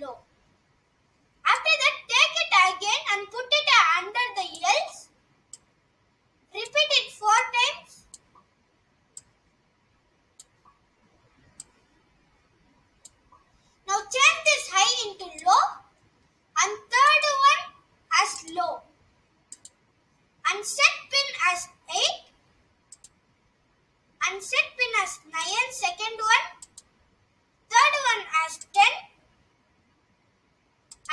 flow. After that, take it again and put it under the else. Repeat it four times. Now change this high into low and third one as low. And set pin as 8 and set pin as nine. 9, second one, third one as 10,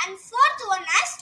and fourth one as